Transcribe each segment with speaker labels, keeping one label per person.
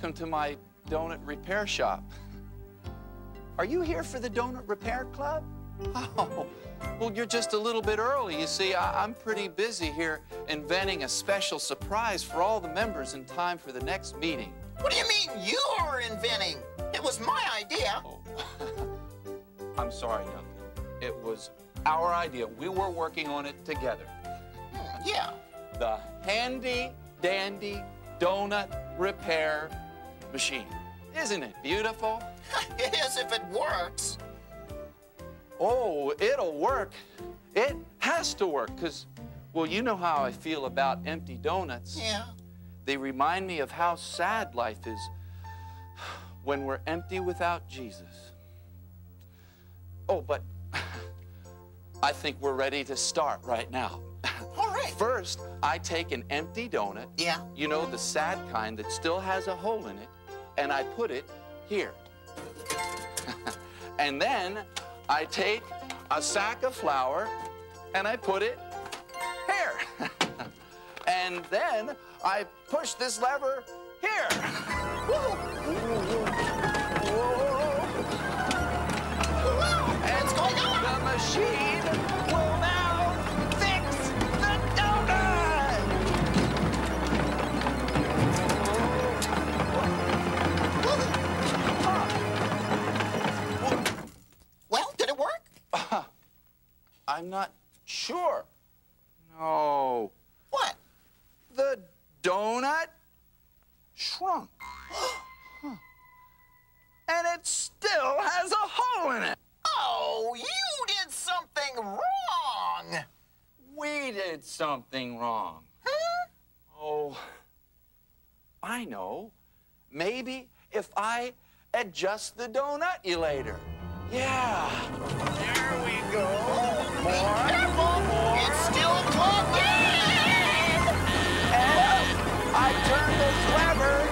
Speaker 1: welcome to my donut repair shop. Are you here for the donut repair club? Oh, well, you're just a little bit early. You see, I, I'm pretty busy here inventing a special surprise for all the members in time for the next meeting.
Speaker 2: What do you mean you are inventing? It was my idea.
Speaker 1: Oh. I'm sorry, Duncan. It was our idea. We were working on it together.
Speaker 2: Hmm, yeah.
Speaker 1: The handy dandy donut repair machine. Isn't it beautiful?
Speaker 2: it is if it works.
Speaker 1: Oh, it'll work. It has to work, because, well, you know how I feel about empty donuts.
Speaker 2: Yeah.
Speaker 1: They remind me of how sad life is when we're empty without Jesus. Oh, but I think we're ready to start right now.
Speaker 2: All right.
Speaker 1: First, I take an empty donut.
Speaker 2: Yeah.
Speaker 1: You know, the sad kind that still has a hole in it, and I put it here. and then I take a sack of flour and I put it here. and then I push this lever here.
Speaker 2: Going on?
Speaker 1: The machine I'm not sure. No.
Speaker 2: What?
Speaker 1: The donut shrunk. Huh. And it still has a hole in it.
Speaker 2: Oh, you did something wrong.
Speaker 1: We did something wrong.
Speaker 2: Huh?
Speaker 1: Oh, I know. Maybe if I adjust the donut donutulator. Yeah. There we go. More.
Speaker 2: careful. It's still talking.
Speaker 1: And I turn this lever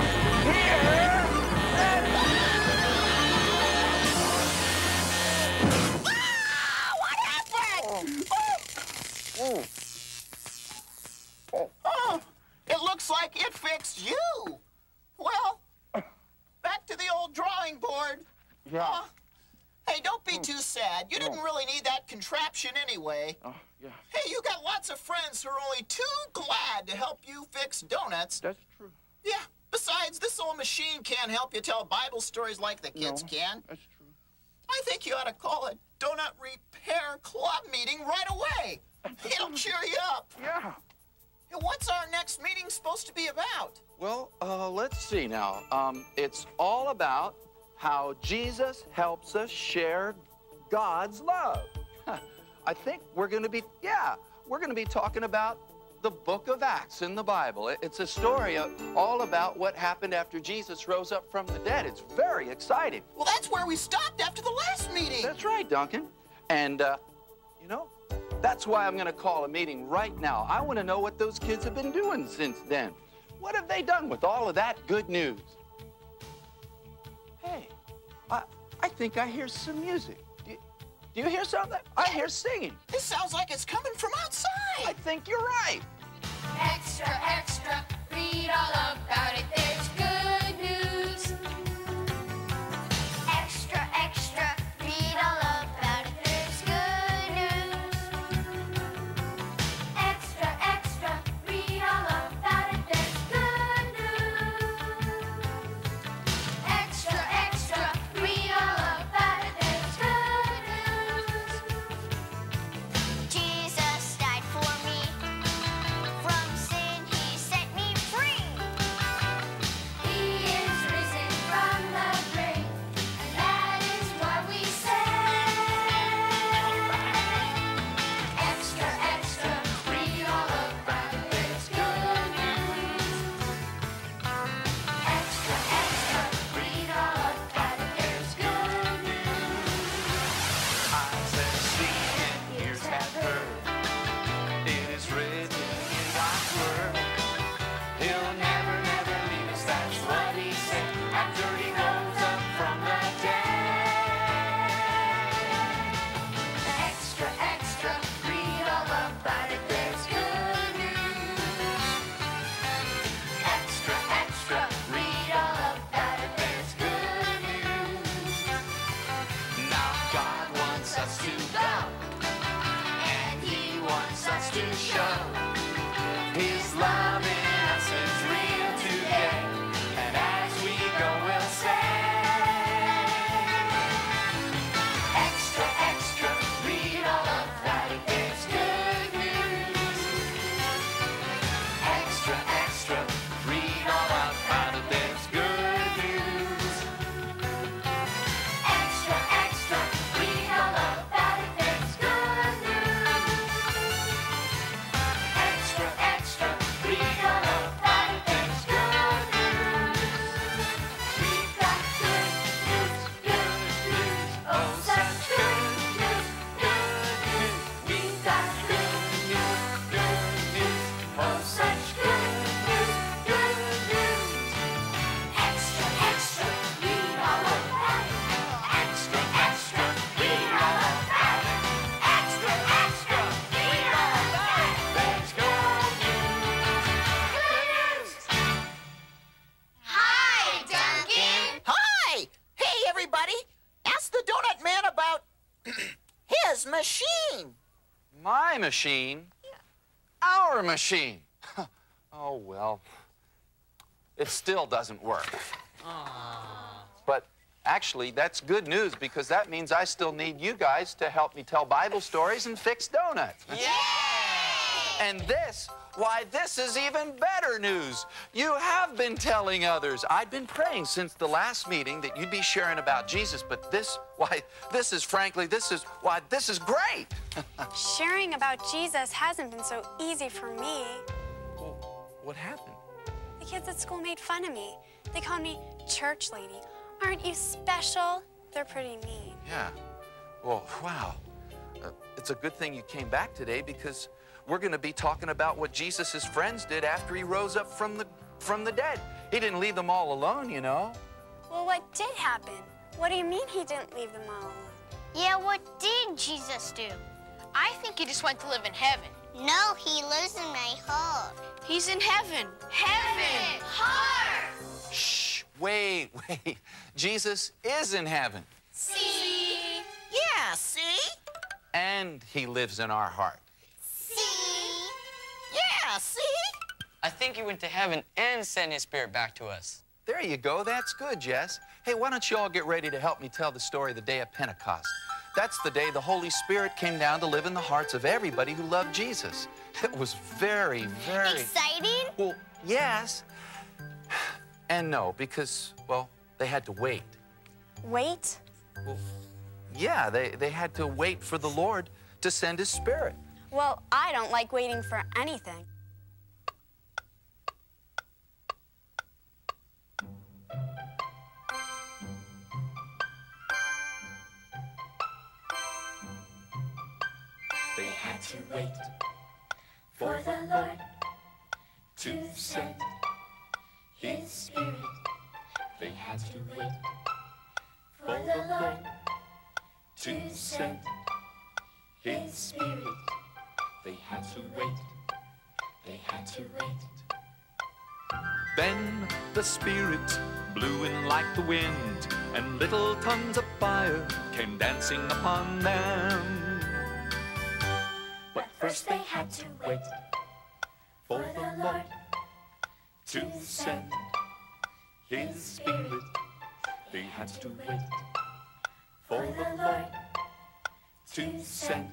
Speaker 2: fix donuts.
Speaker 1: That's true.
Speaker 2: Yeah. Besides, this old machine can't help you tell Bible stories like the kids
Speaker 1: No.
Speaker 2: can.
Speaker 1: That's true.
Speaker 2: I think you ought to call a donut repair club meeting right away. It'll cheer you up.
Speaker 1: Yeah.
Speaker 2: Hey, What's our next meeting supposed to be about?
Speaker 1: Well, uh, let's see now. Um, it's all about how Jesus helps us share God's love. I think we're going to be, yeah, we're going to be talking about the book of Acts in the Bible. It's a story all about what happened after Jesus rose up from the dead. It's very exciting.
Speaker 2: Well, that's where we stopped after the last meeting.
Speaker 1: That's right, Duncan. And, uh, you know, that's why I'm going to call a meeting right now. I want to know what those kids have been doing since then. What have they done with all of that good news? Hey, I, I think I hear some music. Do you, hear something? I hear singing.
Speaker 2: This sounds like it's coming from outside.
Speaker 1: I think you're right.
Speaker 3: Extra, extra, read all about
Speaker 1: my machine. Our machine. oh, well. It still doesn't work. Ah. But actually, that's good news because that means I still need you guys to help me tell Bible stories and fix donuts.
Speaker 4: Yeah!
Speaker 1: And this, why, this is even better news. You have been telling others. I'd been praying since the last meeting that you'd be sharing about Jesus, but this, why, this is frankly, this is, why, this is great.
Speaker 5: Sharing about Jesus hasn't been so easy for me.
Speaker 1: Well, what happened?
Speaker 5: The kids at school made fun of me. They called me church lady. Aren't you special? They're pretty mean.
Speaker 1: Yeah. Well, wow. Uh, it's a good thing you came back today because we're going to be talking about what Jesus' friends did after he rose up from the, from the dead. He didn't leave them all alone, you know.
Speaker 5: Well, what did happen? What do you mean he didn't leave them all alone?
Speaker 6: Yeah, what did Jesus do?
Speaker 4: I think he just went to live in heaven.
Speaker 6: No, he lives in my heart.
Speaker 4: He's in heaven. Heaven!
Speaker 6: Heart!
Speaker 1: Shh, wait, wait. Jesus is in heaven,
Speaker 6: See?
Speaker 2: Yeah, see?
Speaker 1: and he lives in our heart.
Speaker 6: See?
Speaker 2: Yeah, see?
Speaker 7: I think he went to heaven and sent his spirit back to us.
Speaker 1: There you go. That's good, Jess. Hey, why don't you all get ready to help me tell the story of the day of Pentecost? That's the day the Holy Spirit came down to live in the hearts of everybody who loved Jesus. It was very, very.
Speaker 6: Exciting?
Speaker 1: Well, yes. And no, because, well, they had to wait.
Speaker 5: Wait.
Speaker 1: Well, yeah, they, they had to wait for the Lord to send his spirit.
Speaker 5: Well, I don't like waiting for anything.
Speaker 3: Had to wait for the Lord to send His Spirit. They had to wait for the Lord to send His Spirit. They had to wait. They had to wait.
Speaker 8: Then the Spirit blew in like the wind, and little tongues of fire came dancing upon them.
Speaker 3: First they had to wait for the Lord to send His Spirit. They had to wait for the Lord to send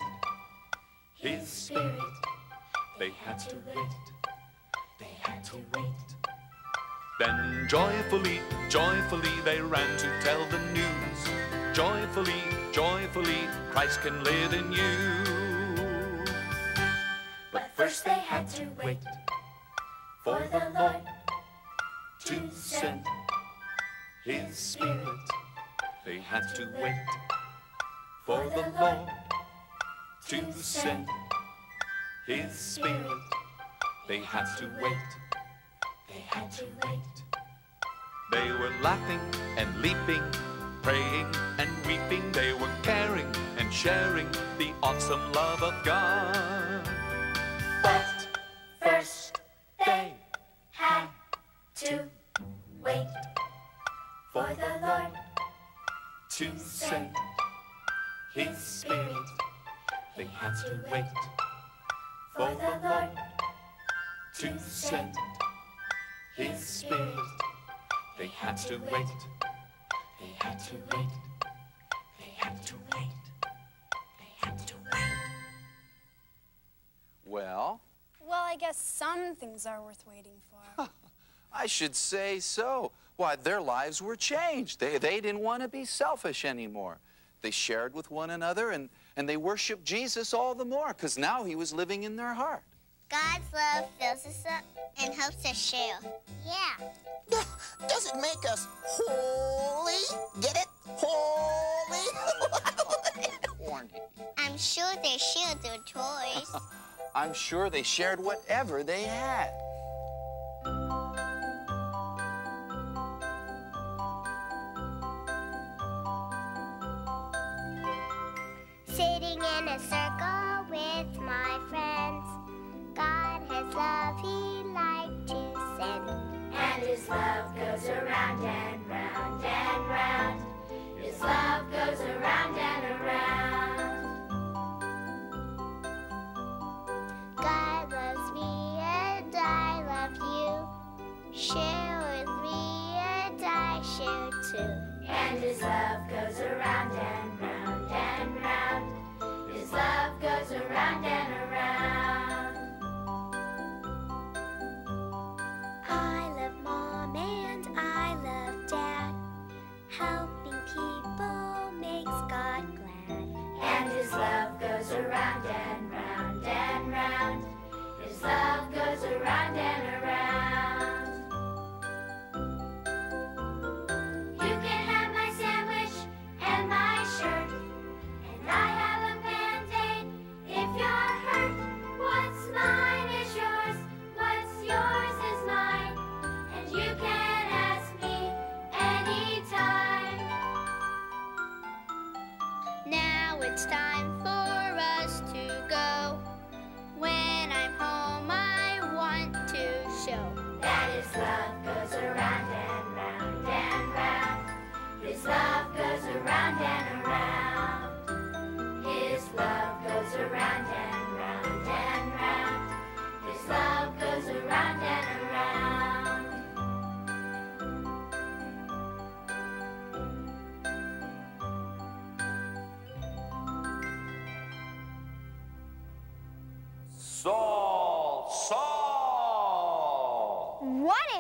Speaker 3: His Spirit. They had to wait. They had to wait.
Speaker 8: Then joyfully, joyfully they ran to tell the news. Joyfully, joyfully, Christ can live in you.
Speaker 3: Had to wait for the Lord to send His Spirit.
Speaker 8: They had to wait
Speaker 3: For the Lord to send His Spirit.
Speaker 8: They had to wait.
Speaker 3: They had to wait.
Speaker 8: They were laughing and leaping, praying and weeping. They were caring and sharing the awesome love of God.
Speaker 3: His Spirit. They had to wait. They had to wait. They had to wait. They had to wait.
Speaker 1: Well,
Speaker 5: Well, I guess some things are worth waiting for.
Speaker 1: I should say so. Why, their lives were changed. They, they didn't want to be selfish anymore. They shared with one another and, and they worshiped Jesus all the more because now he was living in their heart.
Speaker 6: God's love fills us up and helps us share. Yeah.
Speaker 2: Does it make us holy? Get it? Holy?
Speaker 1: Horny.
Speaker 6: I'm sure they share their toys.
Speaker 1: I'm sure they shared whatever they had.
Speaker 6: Sitting in a circle
Speaker 3: His love goes around and and. His love goes around and around. God loves me and I love you. Share with me and I share too. And his love goes around.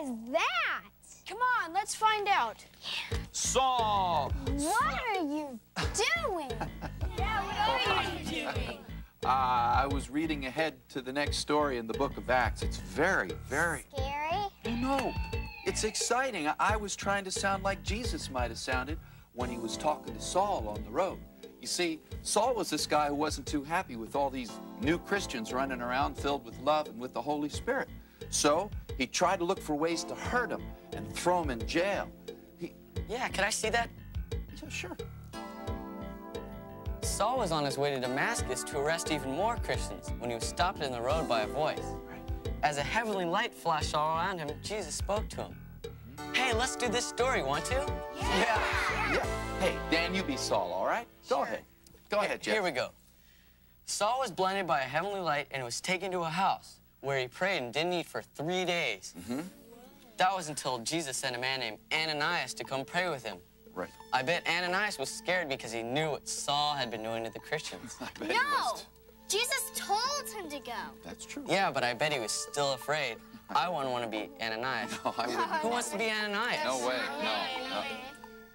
Speaker 3: Is that?
Speaker 4: Come on, let's find out.
Speaker 1: Saul.
Speaker 3: What are you doing? Yeah, what are you doing?
Speaker 1: Uh, I was reading ahead to the next story in the book of Acts. It's very, very.
Speaker 3: Scary?
Speaker 1: Oh, no. It's exciting. I, I was trying to sound like Jesus might have sounded when he was talking to Saul on the road. You see, Saul was this guy who wasn't too happy with all these new Christians running around filled with love and with the Holy Spirit. So he tried to look for ways to hurt him and throw him in jail. He,
Speaker 7: Yeah, can I see that?
Speaker 1: yeah, sure.
Speaker 7: Saul was on his way to Damascus to arrest even more Christians when he was stopped in the road by a voice. As a heavenly light flashed all around him, Jesus spoke to him. Mm-hmm. Hey, let's do this story, want to?
Speaker 1: Yeah. Yeah. Hey, Dan, you be Saul, all right? Go ahead. Go ahead, Jeff.
Speaker 7: Here we go. Saul was blinded by a heavenly light and was taken to a house where he prayed and didn't eat for three days.
Speaker 1: Mm-hmm.
Speaker 7: That was until Jesus sent a man named Ananias to come pray with him.
Speaker 1: Right.
Speaker 7: I bet Ananias was scared because he knew what Saul had been doing to the Christians.
Speaker 1: I bet he
Speaker 3: No! Jesus told him to go.
Speaker 1: That's true.
Speaker 7: yeah, but I bet he was still afraid. I wouldn't want to be Ananias.
Speaker 1: No, I wouldn't.
Speaker 7: Who wants to be Ananias?
Speaker 1: No way. No. no.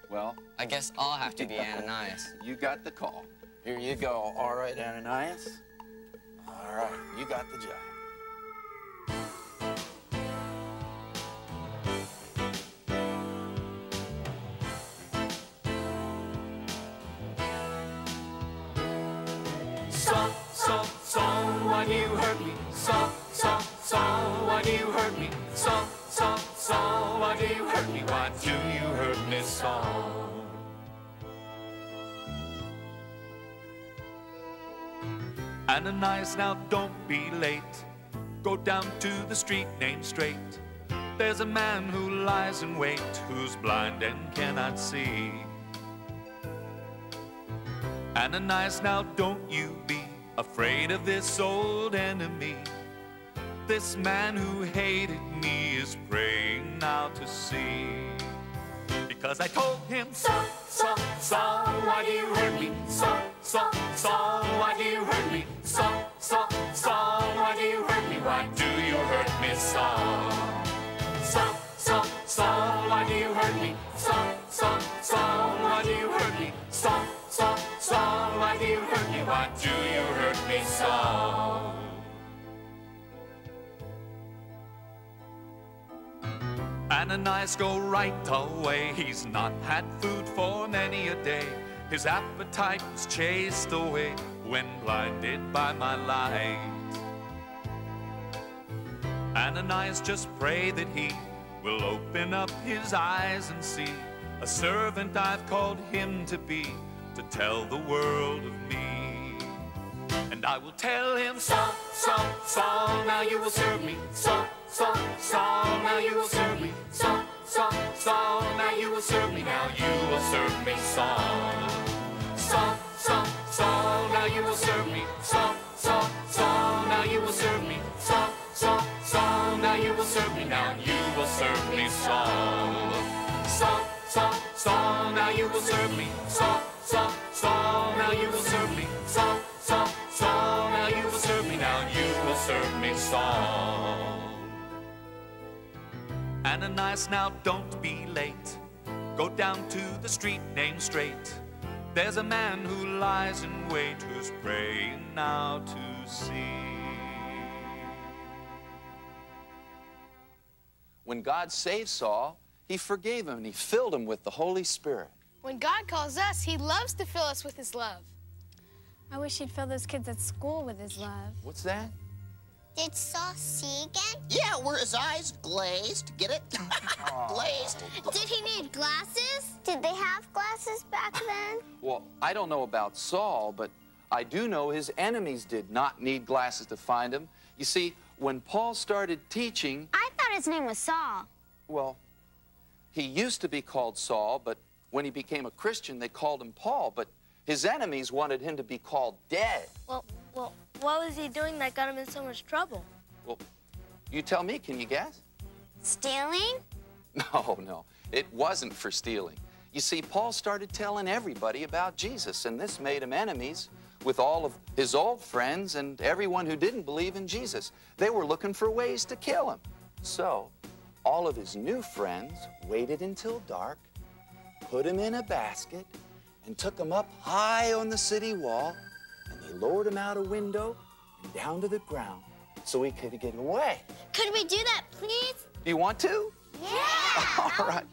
Speaker 1: Well,
Speaker 7: I guess I'll have to be Ananias.
Speaker 1: you got the call. Here you go. All right, Ananias. All right, you got the job.
Speaker 8: Ananias, now don't be late. Go down to the street named Straight. There's a man who lies in wait, who's blind and cannot see. Ananias, now don't you be afraid of this old enemy. This man who hated me is praying now to see. Because I told him, Saul, Saul, Saul, why do you hurt me? Saul, Saul, Saul, why do you hurt me? Saul, Saul, Saul, why do you hurt me? Why do you hurt me, Saul? Saul, Saul, Saul, why do you hurt me? Saul, Saul, Saul, why do you hurt me? Saul, Saul, Saul, why do you hurt me? Why do you hurt me, Saul? Ananias go right away. He's not had food for many a day. His appetite was chased away when blinded by my light. Ananias just pray that he will open up his eyes and see a servant I've called him to be to tell the world of me. And I will tell him, Saul, Saul, Saul, now you will serve me. Saul, Saul, Saul, now you will serve me. Saul, Saul, Saul, now you will serve me. Now you will serve me, Saul. Saul, Saul, Saul, now you will serve me. Saul, Saul, Saul, now you will serve me. Saul, Saul, Saul, now you will serve me, now you will serve me. Saul, Saul, Saul, now you will serve me. Saul, Saul, Saul, now you will serve me. Saul, Saul, Saul, now you will serve me, now you will serve me, Saul. Ananias, now don't be late. Go down to the street named Straight. There's a man who lies in wait who's praying now to see.
Speaker 1: When God saved Saul, he forgave him and he filled him with the Holy Spirit.
Speaker 4: When God calls us, He loves to fill us with His love.
Speaker 5: I wish he'd fill those kids at school with his love.
Speaker 1: What's that?
Speaker 6: Did Saul see again?
Speaker 2: Yeah, were his eyes glazed? Get it? glazed.
Speaker 6: Did he need glasses? Did they have glasses back then?
Speaker 1: Well, I don't know about Saul, but I do know his enemies did not need glasses to find him. You see, when Paul started teaching,
Speaker 6: I thought his name was Saul.
Speaker 1: well, he used to be called Saul, but when he became a Christian, they called him Paul. But his enemies wanted him to be called dead.
Speaker 9: Well, well, what was he doing that got him in so much trouble?
Speaker 1: Well, you tell me, can you guess?
Speaker 6: Stealing?
Speaker 1: No, no, it wasn't for stealing. You see, Paul started telling everybody about Jesus, and this made him enemies with all of his old friends and everyone who didn't believe in Jesus. They were looking for ways to kill him. So, all of his new friends waited until dark, put him in a basket, and took him up high on the city wall, they lowered him out a window and down to the ground so he could get away.
Speaker 6: Could we do that, please?
Speaker 1: Do you want to?
Speaker 6: Yeah!
Speaker 1: All right.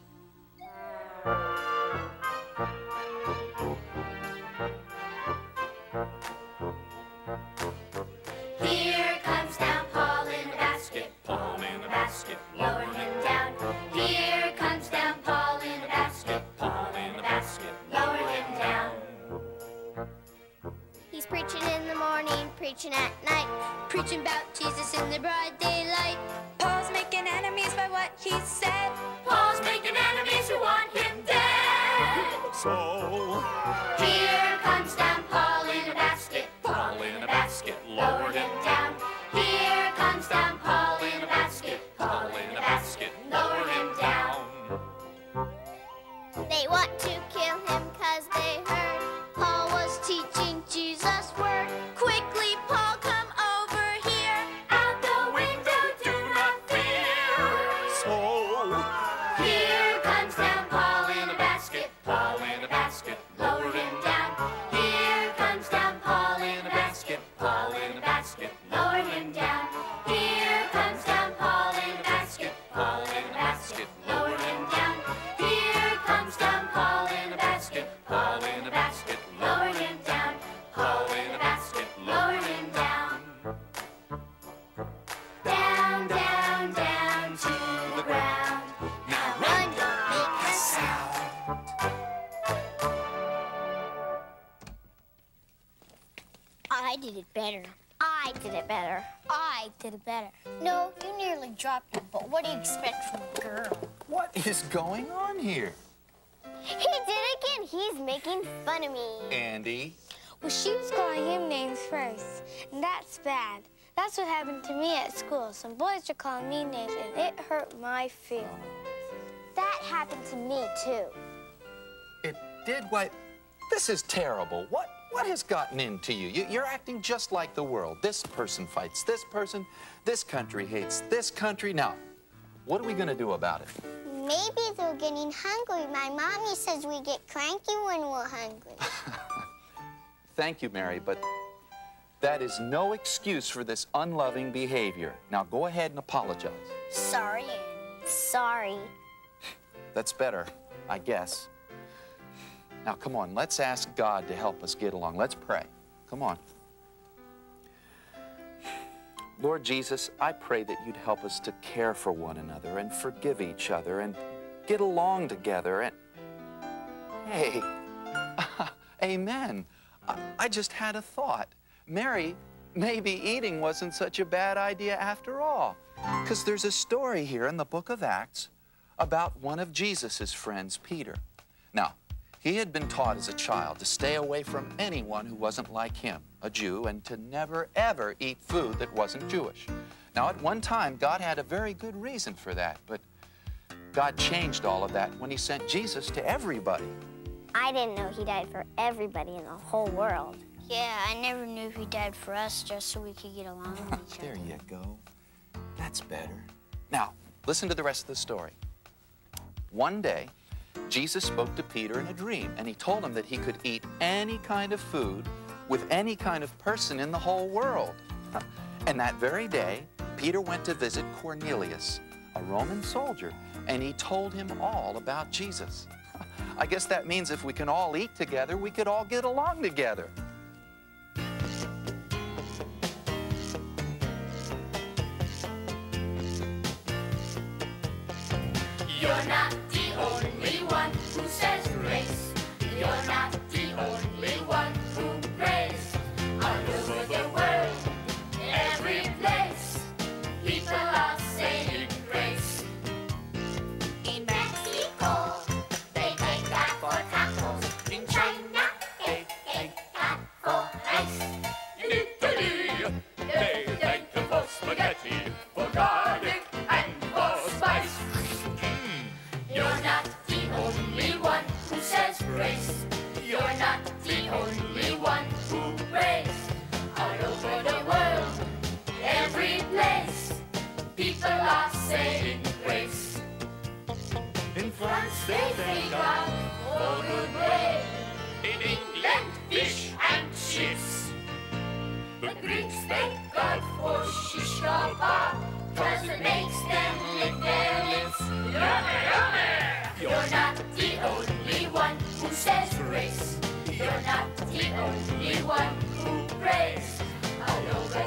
Speaker 9: That's bad. That's what happened to me at school. Some boys were calling me names, and it hurt my feelings.
Speaker 6: That happened to me, too.
Speaker 1: it did what? This is terrible. What what has gotten into you? you? You're acting just like the world. This person fights this person. This country hates this country. Now, what are we going to do about it?
Speaker 6: Maybe they're getting hungry. My mommy says we get cranky when we're hungry.
Speaker 1: Thank you, Mary, but that is no excuse for this unloving behavior. Now go ahead and apologize.
Speaker 6: Sorry. Sorry.
Speaker 1: That's better, I guess. Now, come on, let's ask God to help us get along. Let's pray. Come on. Lord Jesus, I pray that you'd help us to care for one another and forgive each other and get along together and. Hey, amen. I, I just had a thought. Mary, maybe eating wasn't such a bad idea after all. Because there's a story here in the book of Acts about one of Jesus' friends, Peter. Now, he had been taught as a child to stay away from anyone who wasn't like him, a Jew, and to never, ever eat food that wasn't Jewish. Now, at one time, God had a very good reason for that, but God changed all of that when He sent Jesus to everybody.
Speaker 9: I didn't know he died for everybody in the whole world.
Speaker 3: Yeah, I never knew he died for us just so we could get along with each
Speaker 1: There
Speaker 3: other.
Speaker 1: you go. That's better. Now, listen to the rest of the story. One day, Jesus spoke to Peter in a dream, and he told him that he could eat any kind of food with any kind of person in the whole world. And that very day, Peter went to visit Cornelius, a Roman soldier, and he told him all about Jesus. I guess that means if we can all eat together, we could all get along together.
Speaker 3: You're saying grace. In
Speaker 8: France,
Speaker 3: They thank God for rain.
Speaker 8: In England, fish and chips.
Speaker 3: The Greeks thank God for shish kebab, cause it makes them lick their lips. Yummy, yummy! You're not the only one who says grace. You're not the only one who prays. All over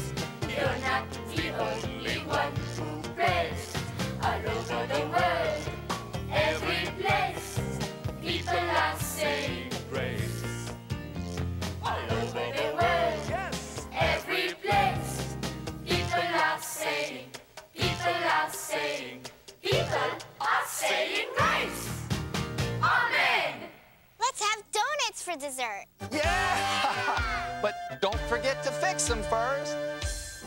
Speaker 9: for dessert.
Speaker 1: Yeah! but don't forget to fix them first.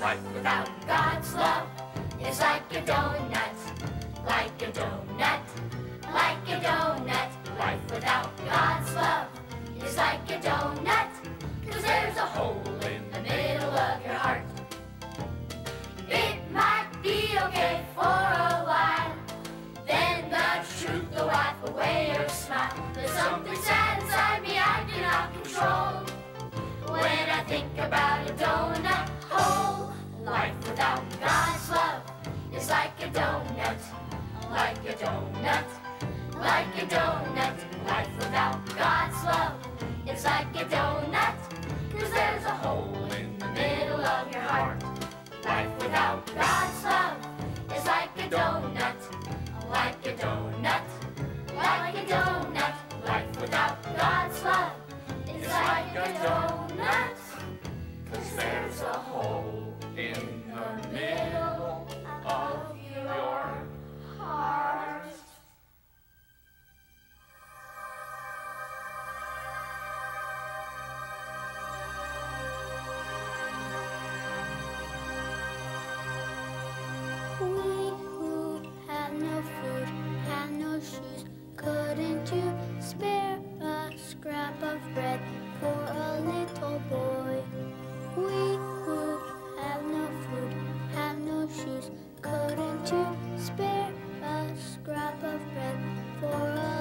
Speaker 3: Life without God's love is like a donut, like a donut, like a donut. Life without God's love is like a donut, cause there's a hole in the middle of your heart. It might be okay for a while, then the truth will wipe away your smile. There's something sad Think about a donut hole, life without God's love is like a donut, like a donut, like a donut. Life without God's love is like a donut, cause there's a hole in the middle of your heart. Life without God's love is like a donut, like a donut, like a donut. Life without God's love is like a donut, cause there's a hole in the middle of your heart.
Speaker 8: scrap of bread
Speaker 9: for a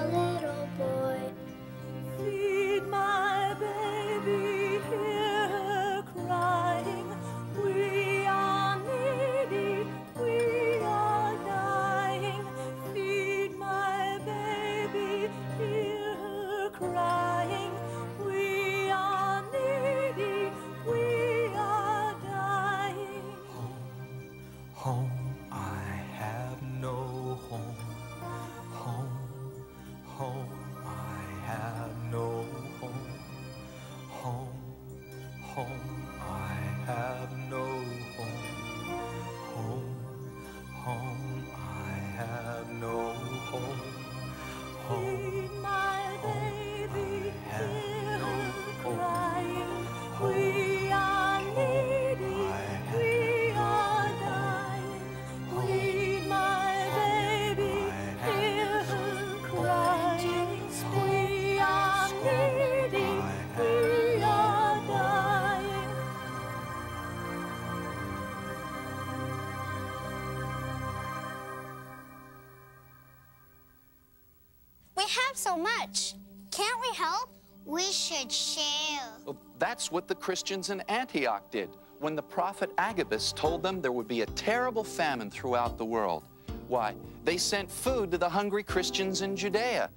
Speaker 9: so much. Can't we help? We should share.
Speaker 1: Well, that's what the Christians in Antioch did when the prophet Agabus told them there would be a terrible famine throughout the world. Why, they sent food to the hungry Christians in Judea.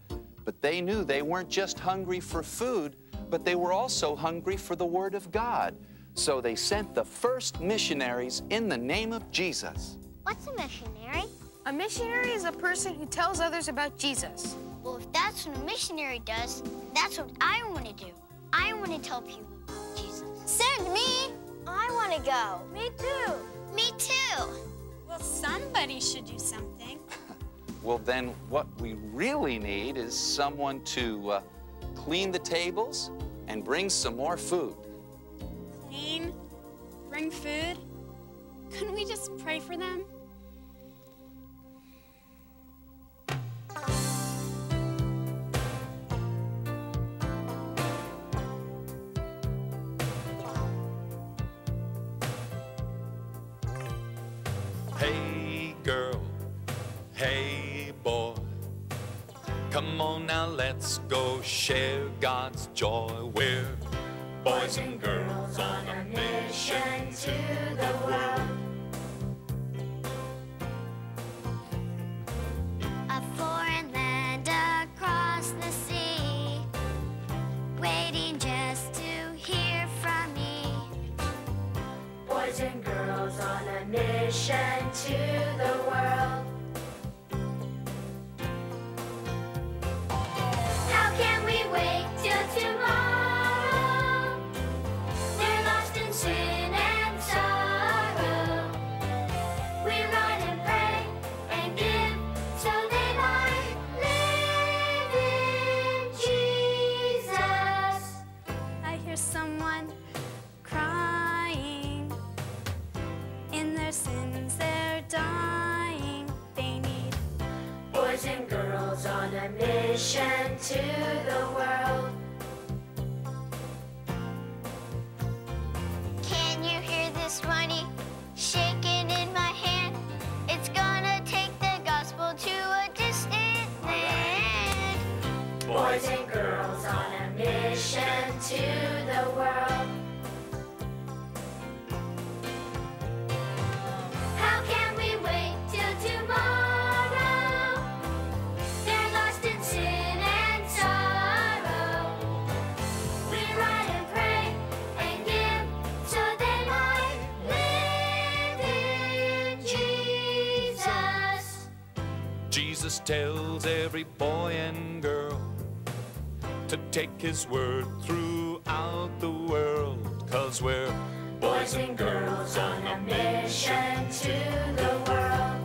Speaker 1: But they knew they weren't just hungry for food, but they were also hungry for the Word of God. So they sent the first missionaries in the name of Jesus.
Speaker 9: What's a missionary?
Speaker 4: A missionary is a person who tells others about Jesus.
Speaker 9: Well, if that's what a missionary does, that's what I want to do. I want to tell people about Jesus. Send me! I want to go. Me too. Me too.
Speaker 5: Well, somebody should do something.
Speaker 1: Well, then what we really need is someone to uh, clean the tables and bring some more food.
Speaker 5: Clean, bring food. Couldn't we just pray for them?
Speaker 3: Share God's joy. We're boys and girls on a mission to the world. Tells every boy and girl to take his word throughout the world. Cause we're boys and girls on a mission
Speaker 8: to the world.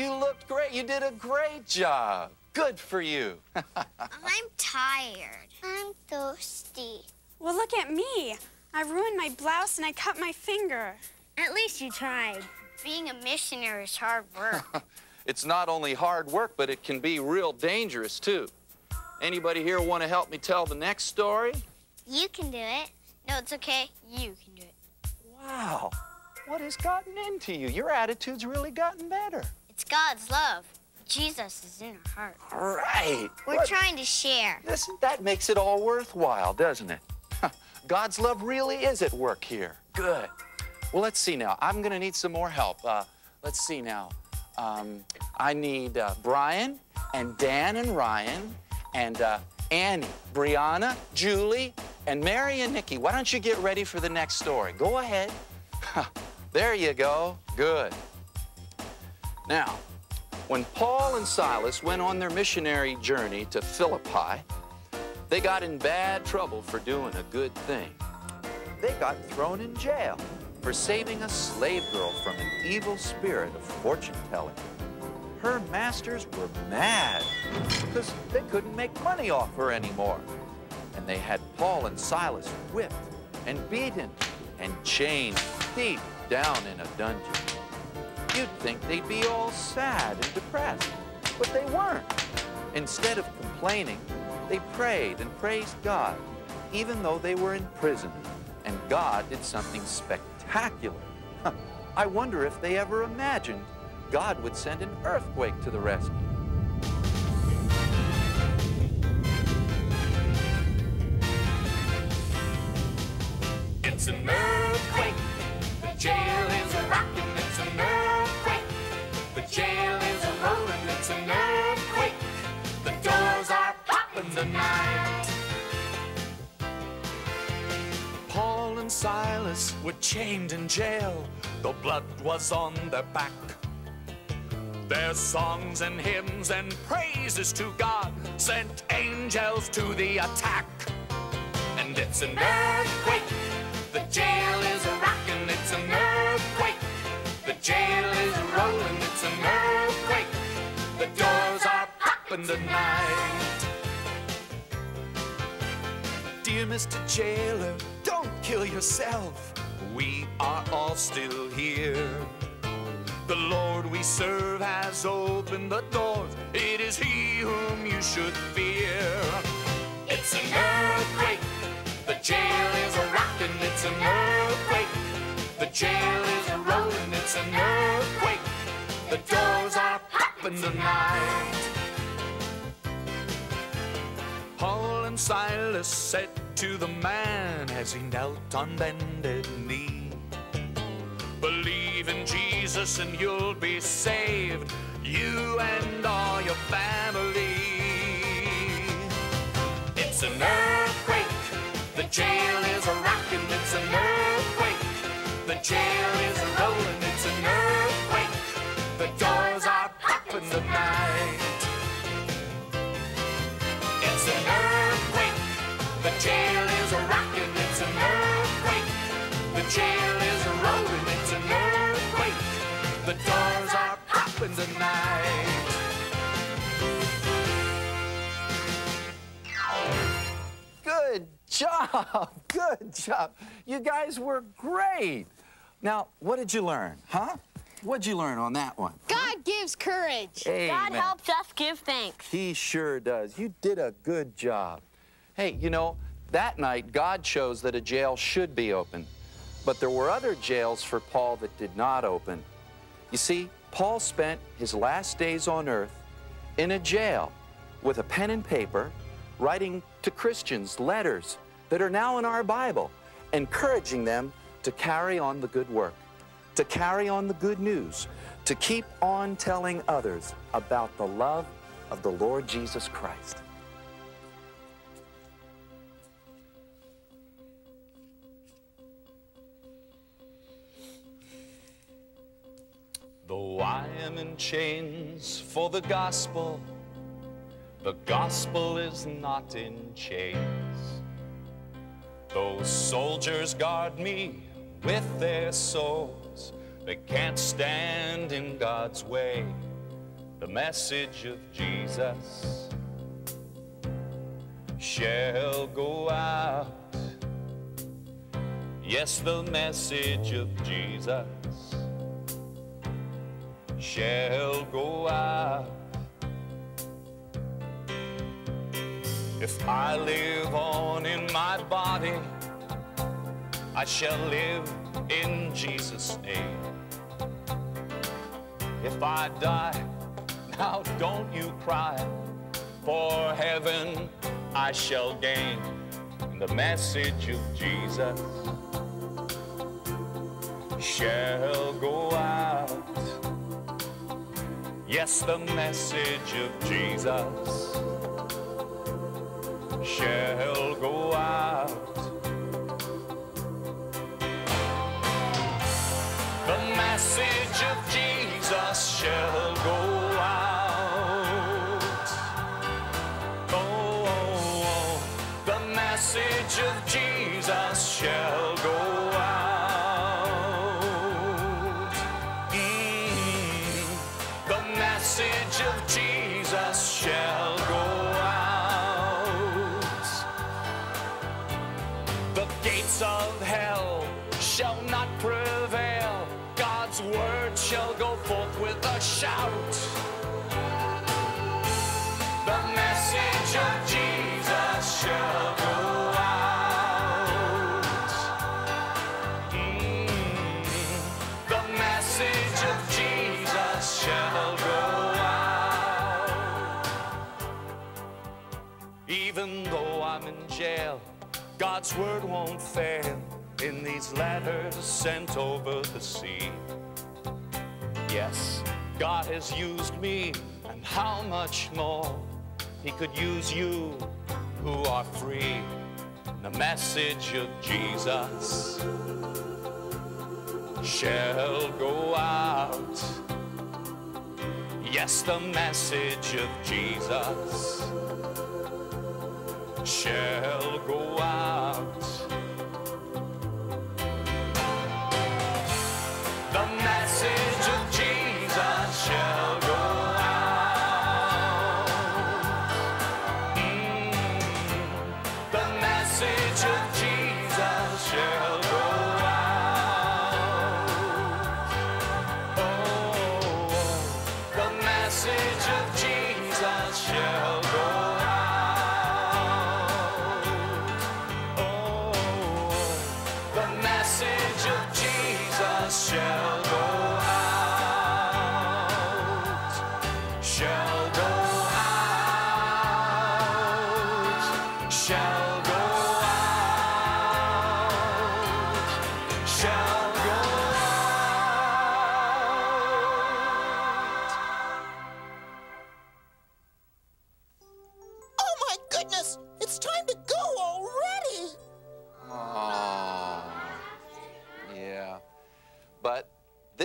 Speaker 1: You looked great. You did a great job. Good for you.
Speaker 9: I'm tired. I'm thirsty.
Speaker 5: Well, look at me. I ruined my blouse and I cut my finger.
Speaker 9: At least you tried. Being a missionary is hard work.
Speaker 1: it's not only hard work, but it can be real dangerous, too. Anybody here want to help me tell the next story?
Speaker 9: you can do it. No, it's okay. You can do it.
Speaker 1: Wow. What has gotten into you? Your attitude's really gotten better.
Speaker 9: It's God's love. Jesus is in our heart.
Speaker 1: Right.
Speaker 9: We're
Speaker 1: What-
Speaker 9: trying to share.
Speaker 1: Listen, that makes it all worthwhile, doesn't it? God's love really is at work here. Good. Well, let's see now. I'm going to need some more help. Uh, let's see now. Um, I need uh, Brian and Dan and Ryan and uh, Annie, Brianna, Julie, and Mary and Nikki. Why don't you get ready for the next story? Go ahead. there you go. Good. Now, when Paul and Silas went on their missionary journey to Philippi, they got in bad trouble for doing a good thing. They got thrown in jail for saving a slave girl from an evil spirit of fortune telling. Her masters were mad because they couldn't make money off her anymore. And they had Paul and Silas whipped and beaten and chained deep down in a dungeon. You'd think they'd be all sad and depressed, but they weren't. Instead of complaining, they prayed and praised God, even though they were in prison. And God did something spectacular. I wonder if they ever imagined God would send an earthquake to the rescue.
Speaker 8: Were chained in jail. The blood was on their back. Their songs and hymns and praises to God sent angels to the attack. And it's an earthquake. The jail is a rocking. It's an earthquake. The jail is a rolling. It's an earthquake. The doors are popping tonight. Dear Mr. Jailer, don't kill yourself. We are all still here. The Lord we serve has opened the doors. It is He whom you should fear. It's an earthquake. The jail is a rocking. It's an earthquake. The jail is a rolling. It's an earthquake. The doors are popping tonight. Silas said to the man as he knelt on bended knee, Believe in Jesus and you'll be saved, you and all your family. It's an earthquake. The jail is a rocking. It's an earthquake. The jail is a jail is a rocking. It's an earthquake. The jail is a rolling. It's an earthquake. The doors are popping tonight.
Speaker 1: Good job. Good job. You guys were great. Now, what did you learn, huh? What'd you learn on that one?
Speaker 4: God gives courage.
Speaker 1: Amen.
Speaker 9: God helps us give thanks.
Speaker 1: He sure does. You did a good job. Hey, you know, that night God chose that a jail should be open, but there were other jails for Paul that did not open. You see, Paul spent his last days on earth in a jail with a pen and paper, writing to Christians letters that are now in our Bible, encouraging them to carry on the good work, to carry on the good news, to keep on telling others about the love of the Lord Jesus Christ.
Speaker 8: Though I am in chains for the gospel, the gospel is not in chains. Though soldiers guard me with their swords, they can't stand in God's way. The message of Jesus shall go out. Yes, the message of Jesus shall go out. If I live on in my body, I shall live in Jesus' name. If I die, now don't you cry, for heaven I shall gain. the message of Jesus shall go out. Yes, the message of Jesus shall go out. The message of Jesus shall go Even though I'm in jail, God's word won't fail in these letters sent over the sea. Yes, God has used me, and how much more He could use you who are free. The message of Jesus shall go out. Yes, the message of Jesus shall go out.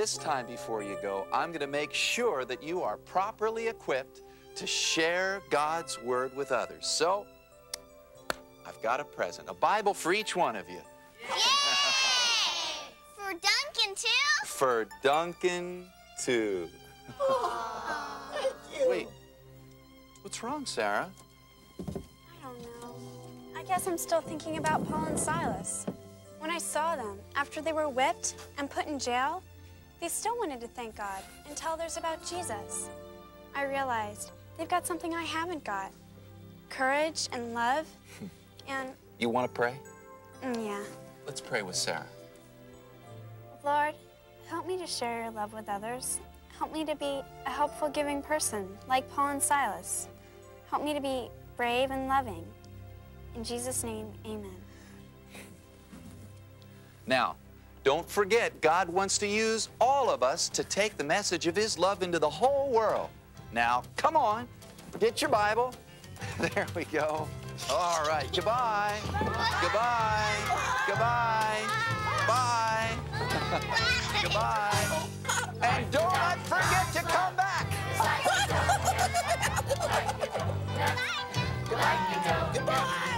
Speaker 1: This time before you go, I'm going to make sure that you are properly equipped to share God's word with others. So, I've got a present, a Bible for each one of you. Yay!
Speaker 9: For Duncan, too?
Speaker 1: For Duncan, too.
Speaker 2: Thank you.
Speaker 1: Wait, what's wrong, Sarah?
Speaker 5: I don't know. I guess I'm still thinking about Paul and Silas. When I saw them, after they were whipped and put in jail, they still wanted to thank God and tell others about Jesus. I realized they've got something I haven't got courage and love. and,
Speaker 1: You want to pray?
Speaker 5: mm, yeah.
Speaker 1: Let's pray with Sarah.
Speaker 5: Lord, help me to share your love with others. Help me to be a helpful, giving person like Paul and Silas. Help me to be brave and loving. In Jesus' name, amen.
Speaker 1: Now, don't forget, God wants to use all of us to take the message of His love into the whole world. Now, come on, get your Bible. There we go. All right, goodbye. Goodbye. Goodbye. Bye. Goodbye. And don't forget to come back.
Speaker 10: Goodbye. Goodbye.